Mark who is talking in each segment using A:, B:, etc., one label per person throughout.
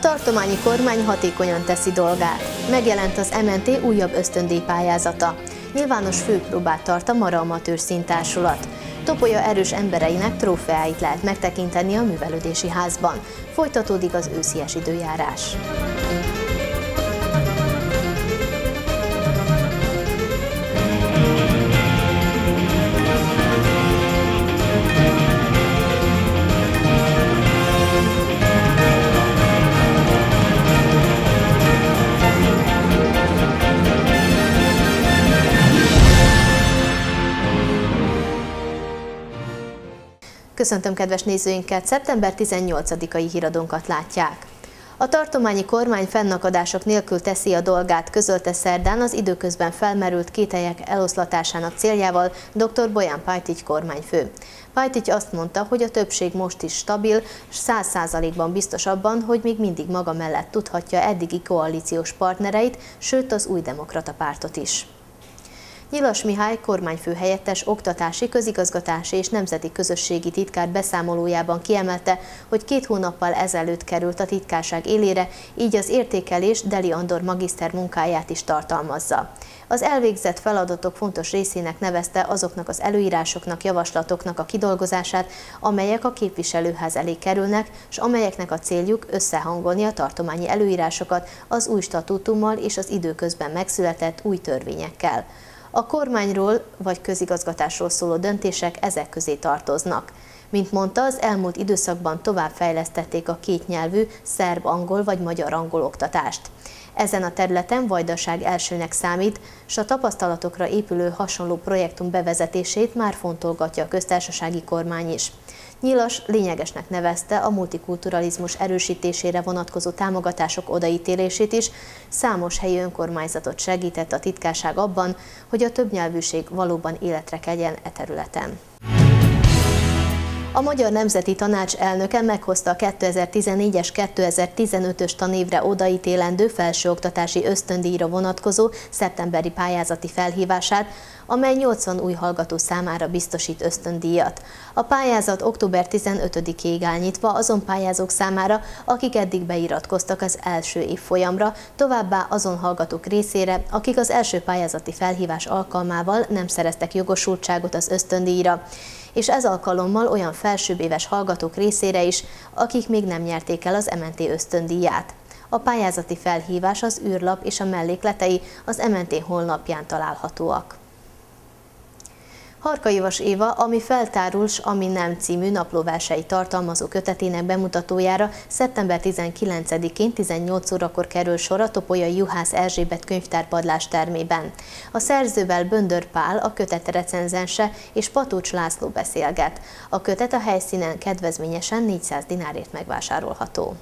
A: Tartományi kormány hatékonyan teszi dolgát. Megjelent az MNT újabb ösztöndíj pályázata. Nyilvános főpróbát tart a Mara Amatőr Szintársulat. Topolya erős embereinek trófeáit lehet megtekinteni a művelődési házban. Folytatódik az őszies időjárás. Köszöntöm kedves nézőinket, szeptember 18-ai híradónkat látják. A tartományi kormány fennakadások nélkül teszi a dolgát, közölte szerdán az időközben felmerült kételyek eloszlatásának céljával dr. Bojan Pajtigy kormányfő. Pajtigy azt mondta, hogy a többség most is stabil, és száz százalékban biztos abban, hogy még mindig maga mellett tudhatja eddigi koalíciós partnereit, sőt az új demokrata pártot is. Nyilas Mihály kormányfő helyettes oktatási, közigazgatási és nemzeti közösségi titkár beszámolójában kiemelte, hogy két hónappal ezelőtt került a titkárság élére, így az értékelés Deli Andor magiszter munkáját is tartalmazza. Az elvégzett feladatok fontos részének nevezte azoknak az előírásoknak, javaslatoknak a kidolgozását, amelyek a képviselőház elé kerülnek, és amelyeknek a céljuk összehangolni a tartományi előírásokat az új statútummal és az időközben megszületett új törvényekkel. A kormányról vagy közigazgatásról szóló döntések ezek közé tartoznak. Mint mondta, az elmúlt időszakban tovább fejlesztették a kétnyelvű szerb-angol vagy magyar-angol oktatást. Ezen a területen Vajdaság elsőnek számít, s a tapasztalatokra épülő hasonló projektum bevezetését már fontolgatja a köztársasági kormány is. Nyilas lényegesnek nevezte a multikulturalizmus erősítésére vonatkozó támogatások odaítélését is, számos helyi önkormányzatot segített a titkárság abban, hogy a többnyelvűség valóban életre keljen e területen. A Magyar Nemzeti Tanács elnöke meghozta a 2014-es 2015-ös tanévre odaítélendő felsőoktatási ösztöndíjra vonatkozó szeptemberi pályázati felhívását, amely 80 új hallgató számára biztosít ösztöndíjat. A pályázat október 15-ig áll nyitva azon pályázók számára, akik eddig beiratkoztak az első év folyamra, továbbá azon hallgatók részére, akik az első pályázati felhívás alkalmával nem szereztek jogosultságot az ösztöndíjra és ez alkalommal olyan felsőbbéves hallgatók részére is, akik még nem nyerték el az MNT ösztöndíját. A pályázati felhívás, az űrlap és a mellékletei az MNT honlapján találhatóak. Harkaivas Éva, ami feltárul, s ami nem című naplóversei tartalmazó kötetének bemutatójára szeptember 19-én 18 órakor kerül sor a Topolyai Juhász Erzsébet könyvtárpadlás termében. A szerzővel Böndör Pál, a kötet recenzense és Patócs László beszélget. A kötet a helyszínen kedvezményesen 400 dinárért megvásárolható.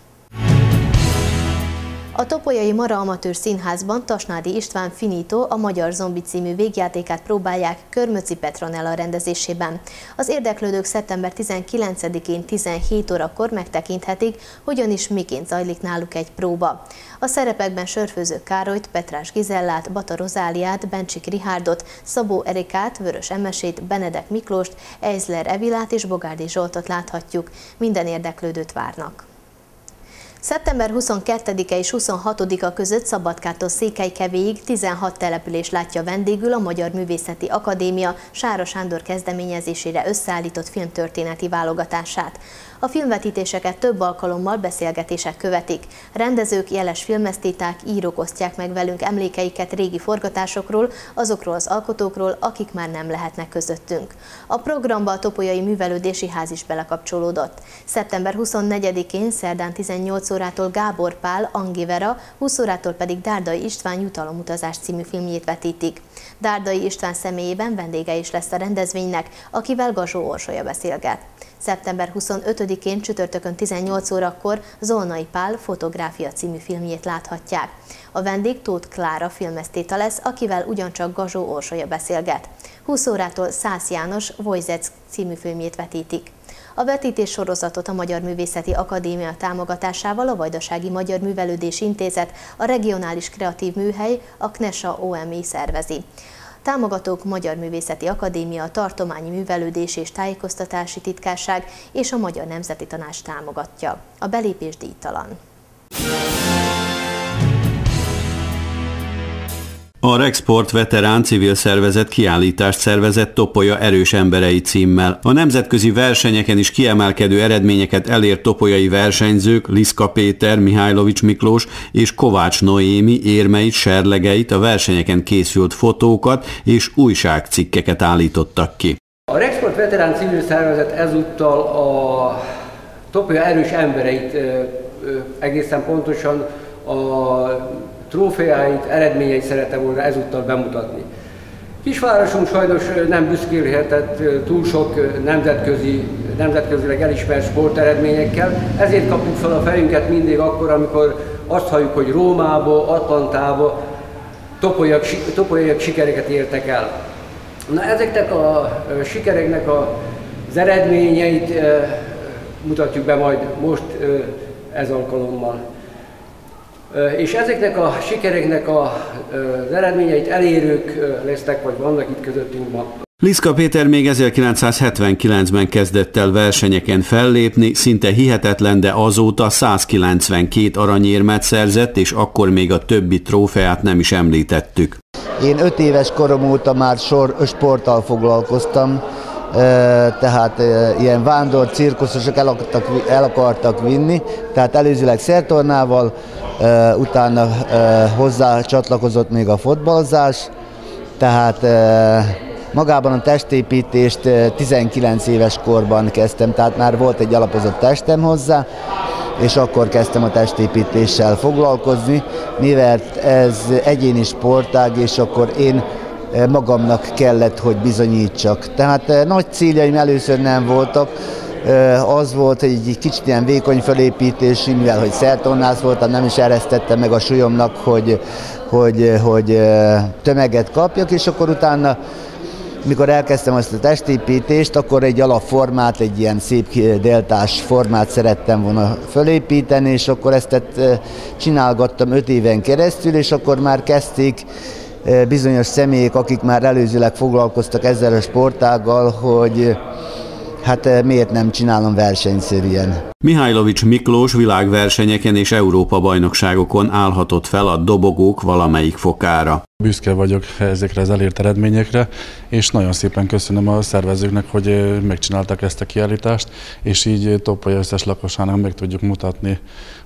A: A Topolyai Mara Amatőr Színházban Tasnádi István Finito a Magyar Zombi című végjátékát próbálják Körmöci Petronella rendezésében. Az érdeklődők szeptember 19-én 17 órakor megtekinthetik, hogyan is miként zajlik náluk egy próba. A szerepekben Sörfőző Károlyt, Petrás Gizellát, Bata Rozáliát, Bencsik Rihárdot, Szabó Erikát, Vörös Emesét, Benedek Miklóst, Eizler Evilát és Bogárdi Zsoltot láthatjuk. Minden érdeklődőt várnak. Szeptember 22-e és 26-a között Szabadkától Székelykevéig 16 település látja vendégül a Magyar Művészeti Akadémia Sára Sándor kezdeményezésére összeállított filmtörténeti válogatását. A filmvetítéseket több alkalommal beszélgetések követik. Rendezők, jeles filmesztéták, írók osztják meg velünk emlékeiket régi forgatásokról, azokról az alkotókról, akik már nem lehetnek közöttünk. A programba a Topolyai Művelődési Ház is belekapcsolódott. Szeptember 24-én, szerdán 18 órától Gábor Pál, Angivera, 20 órától pedig Dárdai István Jutalomutazás című filmjét vetítik. Dárdai István személyében vendége is lesz a rendezvénynek, akivel Gazsó Orsolya beszélget. Szeptember 25-én csütörtökön 18 órakor Zolnai Pál fotográfia című filmjét láthatják. A vendég Tóth Klára filmesztéta lesz, akivel ugyancsak Gazsó Orsolya beszélget. 20 órától Szász János Vojzec című filmjét vetítik. A vetítés sorozatot a Magyar Művészeti Akadémia támogatásával a Vajdasági Magyar Művelődés Intézet, a Regionális Kreatív Műhely, a KNESA OMI szervezi. Támogatók Magyar Művészeti Akadémia, Tartományi Művelődés és Tájékoztatási Titkárság és a Magyar Nemzeti Tanács támogatja. A belépés díjtalan.
B: A Rexport veterán civil szervezet kiállítást szervezett Topolya erős emberei címmel. A nemzetközi versenyeken is kiemelkedő eredményeket elért topolyai versenyzők Liszka Péter, Mihálylovics Miklós és Kovács Noémi érmeit, serlegeit, a versenyeken készült fotókat és újságcikkeket állítottak ki.
C: A Rexport veterán civil szervezet ezúttal a Topolya erős embereit egészen pontosan a trófeáit, eredményeit szerette volna ezúttal bemutatni. Kisvárosunk sajnos nem büszkélhetett túl sok nemzetközi, nemzetközileg elismert sporteredményekkel, ezért kapjuk fel a fejünket mindig akkor, amikor azt halljuk, hogy Rómába, Atlantába topolyak, topolyak sikereket értek el. Na ezeknek a sikereknek az eredményeit mutatjuk be majd most ez alkalommal és ezeknek a sikereknek az eredményeit elérők lesznek, vagy vannak itt közöttünk ma.
B: Liszka Péter még 1979-ben kezdett el versenyeken fellépni, szinte hihetetlen, de azóta 192 aranyérmet szerzett, és akkor még a többi trófeát nem is említettük.
D: Én öt éves korom óta már sor sporttal foglalkoztam, tehát ilyen vándor cirkuszosok el akartak, el akartak vinni, tehát előzőleg szertornával, utána hozzá csatlakozott még a fotbalzás, tehát magában a testépítést 19 éves korban kezdtem, tehát már volt egy alapozott testem hozzá, és akkor kezdtem a testépítéssel foglalkozni, mivel ez egyéni sportág, és akkor én magamnak kellett, hogy bizonyítsak. Tehát nagy céljaim először nem voltak, az volt, hogy egy kicsit ilyen vékony felépítés, mivel hogy szertornász voltam, nem is eresztettem meg a súlyomnak, hogy, hogy, hogy tömeget kapjak, és akkor utána mikor elkezdtem azt a testépítést, akkor egy alapformát, egy ilyen szép deltás formát szerettem volna fölépíteni, és akkor ezt csinálgattam öt éven keresztül, és akkor már kezdték bizonyos személyek, akik már előzőleg foglalkoztak ezzel a sportággal, hogy hát eh, miért nem csinálom versenyszerűen.
B: Mihálylovics Miklós világversenyeken és Európa-bajnokságokon állhatott fel a dobogók valamelyik fokára.
E: Büszke vagyok ezekre az elért eredményekre, és nagyon szépen köszönöm a szervezőknek, hogy megcsináltak ezt a kiállítást, és így Topolya összes lakosának meg tudjuk mutatni,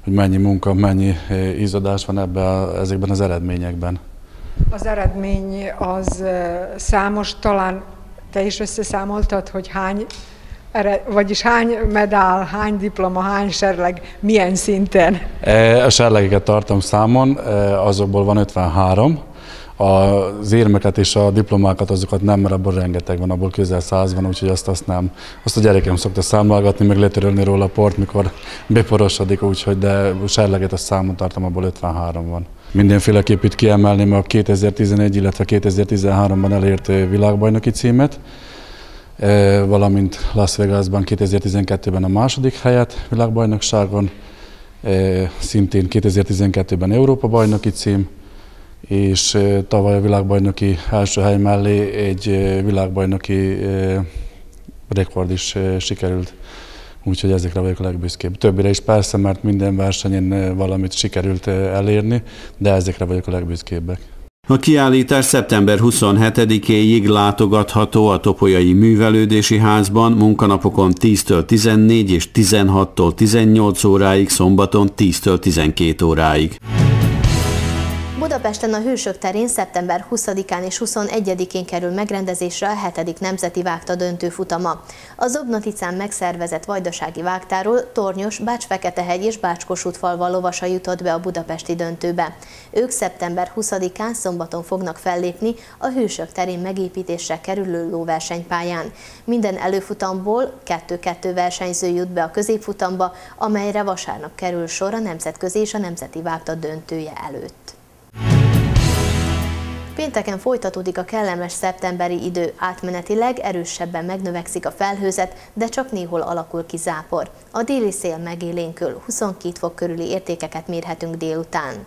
E: hogy mennyi munka, mennyi izadás van ebben a, ezekben az eredményekben.
F: Az eredmény az számos, talán te is összeszámoltad, hogy hány vagyis hány medál, hány diploma, hány serleg, milyen szinten?
E: E, a serlegeket tartom számon, e, azokból van 53. Az érmeket és a diplomákat, azokat nem, mert abból rengeteg van, abból közel száz van, úgyhogy azt, azt nem. Azt a gyerekem szokta számolgatni, meg letörölni róla a port, mikor beporosodik, úgyhogy de serleget a számon tartom, abból 53 van. Mindenféleképp itt kiemelném a 2011, illetve 2013-ban elért világbajnoki címet, valamint Las Vegasban 2012-ben a második helyet világbajnokságon, szintén 2012-ben Európa bajnoki cím, és tavaly a világbajnoki első hely mellé egy világbajnoki rekord is sikerült. Úgyhogy ezekre vagyok a legbüszkébb. Többire is persze, mert minden versenyen valamit sikerült elérni, de ezekre vagyok a legbüszkébbek.
B: A kiállítás szeptember 27-éig látogatható a Topolyai Művelődési Házban, munkanapokon 10-től 14 és 16-tól 18 óráig, szombaton 10-től 12 óráig.
A: Budapesten a Hősök terén szeptember 20-án és 21-én kerül megrendezésre a 7. Nemzeti Vágta döntő futama. A Zobnaticán megszervezett vajdasági vágtáról Tornyos, Bács-Feketehegy és Bács-Kossuth lovasa jutott be a budapesti döntőbe. Ők szeptember 20-án szombaton fognak fellépni a Hősök terén megépítésre kerülő lóversenypályán. Minden előfutamból 2-2 versenyző jut be a középfutamba, amelyre vasárnap kerül sor a nemzetközi és a nemzeti vágta döntője előtt. Pénteken folytatódik a kellemes szeptemberi idő, átmenetileg erősebben megnövekszik a felhőzet, de csak néhol alakul ki zápor. A déli szél megélénkül 22 fok körüli értékeket mérhetünk délután.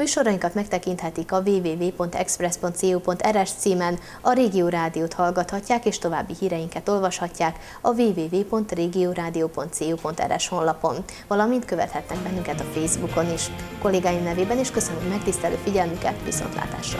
A: Műsorainkat megtekinthetik a www.express.cu.rs címen, a Régió Rádiót hallgathatják és további híreinket olvashatják a www.regioradio.cu.rs honlapon, valamint követhetnek bennünket a Facebookon is. Kollégáim nevében is köszönöm megtisztelő figyelmüket, viszontlátásra!